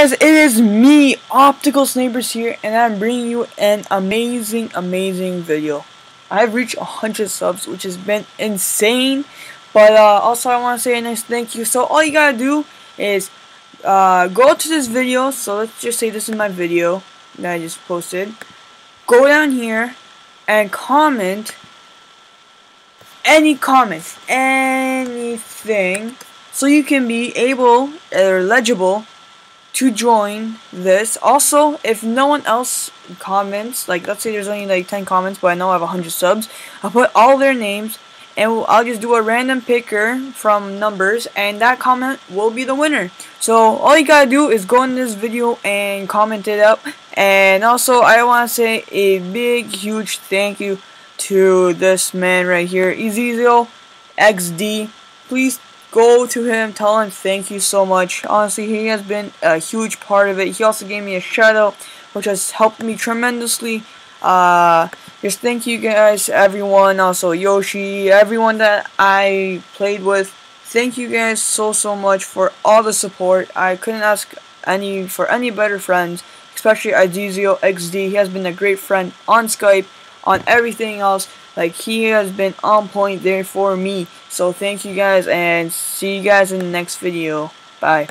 guys, it is me, Optical Snipers here, and I'm bringing you an amazing, amazing video. I've reached 100 subs, which has been insane, but uh, also I want to say a nice thank you. So all you gotta do is uh, go to this video, so let's just say this is my video that I just posted. Go down here and comment any comments, anything, so you can be able or legible to join this. Also, if no one else comments, like let's say there's only like 10 comments, but I know I have 100 subs, I'll put all their names and I'll just do a random picker from numbers and that comment will be the winner. So all you gotta do is go in this video and comment it up. And also I want to say a big huge thank you to this man right here, Ezio XD. Please go to him, tell him thank you so much. Honestly, he has been a huge part of it. He also gave me a shout out, which has helped me tremendously. Uh, just thank you guys, everyone, also Yoshi, everyone that I played with. Thank you guys so, so much for all the support. I couldn't ask any for any better friends, especially Adizio XD. He has been a great friend on Skype, on everything else. Like, he has been on point there for me. So, thank you guys, and see you guys in the next video. Bye.